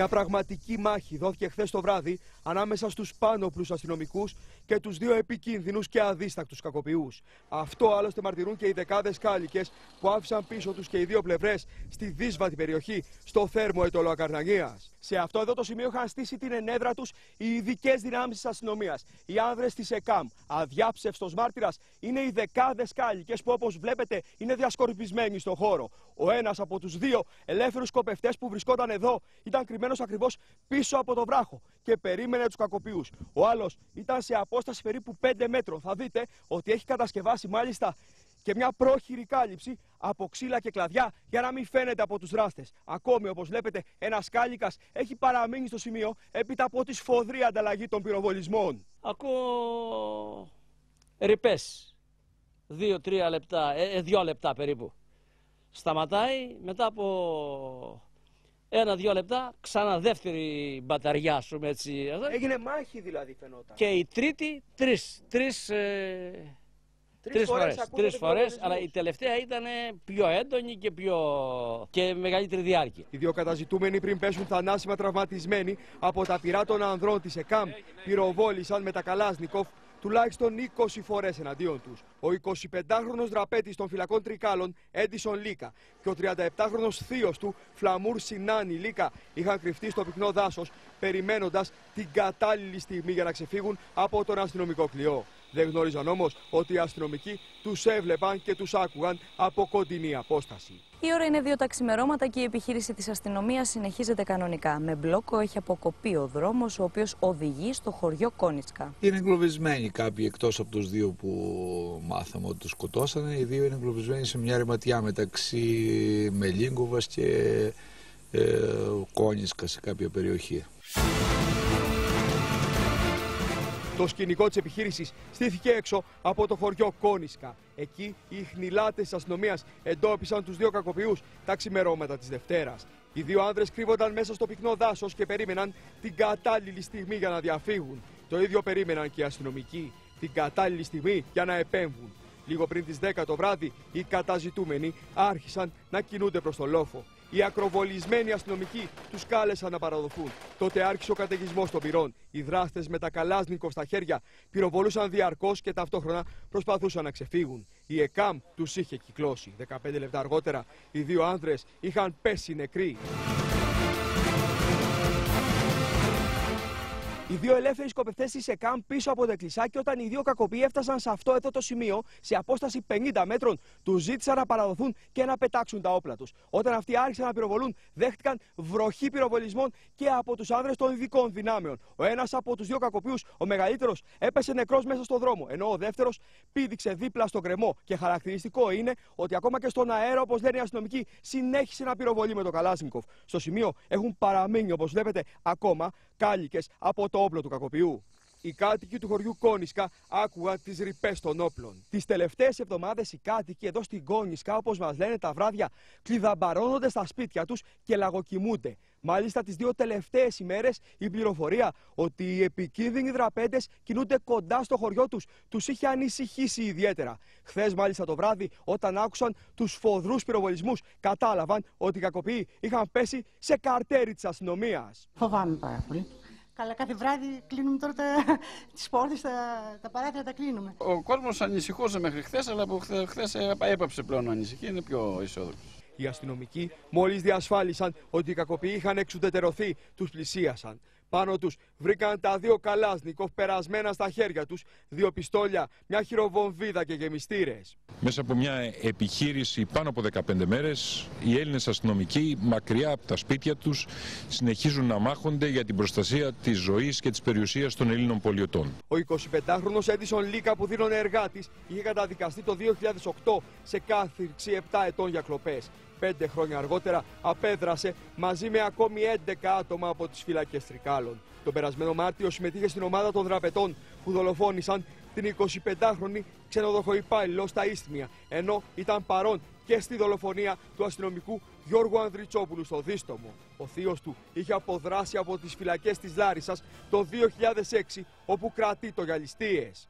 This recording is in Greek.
Μια πραγματική μάχη δόθηκε χθες το βράδυ ανάμεσα στους πάνωπλου αστυνομικούς και τους δύο επικίνδυνους και αδίστακτους κακοποιούς. Αυτό άλλωστε μαρτυρούν και οι δεκάδες κάλικες που άφησαν πίσω τους και οι δύο πλευρές στη δύσβατη περιοχή, στο θέρμο ετωλό Ακαρναγία. Σε αυτό εδώ το σημείο είχαν στήσει την ενέδρα τους οι ειδικές δυνάμεις της αστυνομίας. Οι άνδρες της ΕΚΑΜ. Αδιάψευστος μάρτυρας είναι οι δεκάδες κάλικες που όπως βλέπετε είναι διασκορπισμένοι στον χώρο. Ο ένας από τους δύο ελεύθερους σκοπευτές που βρισκόταν εδώ ήταν κρυμμένος ακριβώς πίσω από το βράχο και περίμενε τους κακοποιούς. Ο άλλος ήταν σε απόσταση περίπου 5 μέτρων. Θα δείτε ότι έχει κατασκευάσει μάλιστα και μια πρόχειρη κάλυψη από ξύλα και κλαδιά για να μην φαίνεται από τους δράστες. Ακόμη όπως βλέπετε ένας κάλικας έχει παραμείνει στο σημείο έπειτα από τη σφοδρή ανταλλαγή των πυροβολισμών. Ακούω ρηπές, δύο-τρία λεπτά, ε, ε, δύο λεπτά περίπου. Σταματάει μετά από ένα-δύο λεπτά, ξανά δεύτερη μπαταριά, σου έτσι. Έγινε μάχη δηλαδή φαινόταν. Και η τρίτη, τρεις, τρεις, ε, Τρεις φορές, τρεις φορές αλλά η τελευταία ήταν πιο έντονη και, πιο... και μεγαλύτερη διάρκεια. Οι δύο καταζητούμενοι πριν πέσουν θανάσιμα τραυματισμένοι από τα πυρά των ανδρών της ΕΚΑΜ πυροβόλησαν με τα Καλάσνικοφ τουλάχιστον 20 φορές εναντίον τους. Ο 25χρονος δραπέτης των φυλακών Τρικάλων, Έντισον Λίκα, και ο 37χρονος θείος του, Φλαμούρ Σινάνι Λίκα, είχαν κρυφτεί στο πυκνό δάσος, περιμένοντας την κατάλληλη στιγμή για να ξεφύγουν από τον αστυνομικό κλειό. Δεν γνώριζαν όμως ότι οι αστυνομικοί τους έβλεπαν και τους άκουγαν από κοντινή απόσταση. Η ώρα είναι δύο τα ξημερώματα και η επιχείρηση της αστυνομίας συνεχίζεται κανονικά. Με μπλόκο έχει αποκοπεί ο δρόμος, ο οποίος οδηγεί στο χωριό Κόνιτσκα. Είναι εγκλωβισμένοι κάποιοι εκτός από τους δύο που μάθαμε ότι τους σκοτώσανε. Οι δύο είναι εγκλωβισμένοι σε μια ρεματιά μεταξύ Μελίγκοβας και ε, Κόνιτσκα σε κάποια περιοχή. Το σκηνικό της επιχείρησης στήθηκε έξω από το χωριό Κόνισκα. Εκεί οι χνηλάτες της αστυνομίας εντόπισαν τους δύο κακοποιούς τα ξημερώματα της Δευτέρας. Οι δύο άνδρες κρύβονταν μέσα στο πυκνό δάσος και περίμεναν την κατάλληλη στιγμή για να διαφύγουν. Το ίδιο περίμεναν και οι αστυνομικοί. Την κατάλληλη στιγμή για να επέμβουν. Λίγο πριν τις 10 το βράδυ, οι καταζητούμενοι άρχισαν να κινούνται προς το λόφο. Οι ακροβολισμένοι αστυνομικοί τους κάλεσαν να παραδοθούν. Τότε άρχισε ο καταιγισμός των πυρών. Οι δράστες με τα καλάσνικο στα χέρια πυροβολούσαν διαρκώς και ταυτόχρονα προσπαθούσαν να ξεφύγουν. Η ΕΚΑΜ τους είχε κυκλώσει. 15 λεπτά αργότερα οι δύο άνδρες είχαν πέσει νεκροί. Οι δύο ελεύθεροι σκοπευτές της ΕΚΑΜ πίσω από το εκκλησάκι, όταν οι δύο κακοποιοί έφτασαν σε αυτό εδώ το σημείο, σε απόσταση 50 μέτρων, τους ζήτησαν να παραδοθούν και να πετάξουν τα όπλα τους. Όταν αυτοί άρχισαν να πυροβολούν, δέχτηκαν βροχή πυροβολισμών και από τους άνδρες των ειδικών δυνάμεων. Ο ένας από τους δύο κακοποιούς, ο μεγαλύτερος, έπεσε νεκρός μέσα στον δρόμο, ενώ ο δεύτερος πήδηξε δίπλα στον κρεμό. Και χαρακτηριστικό είναι ότι ακόμα και στον αέρα, όπως λένε οι αστυνομικοί, συνέχισε να πυροβολεί με το Καλάσνικοφ. Στο σημείο έχουν παραμείνει, όπως βλέπετε, ακόμα κάλικες από το όπλο του κακοποιού. Οι κάτοικοι του χωριού Κόνισκα άκουγαν τις ρηπές των όπλων. Τις τελευταίες εβδομάδες οι κάτοικοι εδώ στην Κόνισκα, όπως μας λένε τα βράδια, κλειδαμπαρώνονται στα σπίτια τους και λαγοκοιμούνται. Μάλιστα, τις δύο τελευταίες ημέρες η πληροφορία ότι οι επικίνδυνοι δραπέντες κινούνται κοντά στο χωριό τους τους είχε ανησυχήσει ιδιαίτερα. Χθες, μάλιστα το βράδυ, όταν άκουσαν τους φοδρούς πυροβολισμούς, κατάλαβαν ότι οι κακοποιοί είχαν πέσει σε καρτέρι της αστυνομίας. Φοβάμαι πάρα πολύ. Καλά, κάθε βράδυ κλείνουμε τώρα τα, τις πόρτες, τα, τα παράθυρα τα κλείνουμε. Ο κόσμος ανησυχούσε μέχρι χθες, αλλά από χθε έπαψε πλέον να ανησυχεί, είναι πιο αισιόδοξο. Οι αστυνομικοί μόλις διασφάλισαν ότι οι κακοποιοί είχαν εξουδετερωθεί, τους πλησίασαν. Πάνω τους βρήκαν τα δύο καλάσνικοφ περασμένα στα χέρια τους, δύο πιστόλια, μια χειροβομβίδα και γεμιστήρες. Μέσα από μια επιχείρηση πάνω από 15 μέρες, οι Έλληνες αστυνομικοί μακριά από τα σπίτια τους συνεχίζουν να μάχονται για την προστασία της ζωής και της περιουσίας των Ελλήνων πολιτών. Ο 25χρονος Έντισον Λίκα που δίνωνε εργάτης είχε καταδικαστεί το 2008 σε κάθυρξη 7 ετών για κλοπές. Πέντε χρόνια αργότερα απέδρασε μαζί με ακόμη 11 άτομα από τις φυλακές Τρικάλων. Τον περασμένο Μάρτιο συμμετείχε στην ομάδα των δραπετών που δολοφόνησαν την 25χρονη ξενοδοχοϊπάλληλο στα Ίστμια, ενώ ήταν παρόν και στη δολοφονία του αστυνομικού Γιώργου Ανδριτσόπουλου στο Δίστομο. Ο θείος του είχε αποδράσει από τις φυλακές της Λάρισας το 2006, όπου κρατεί το για ληστείες.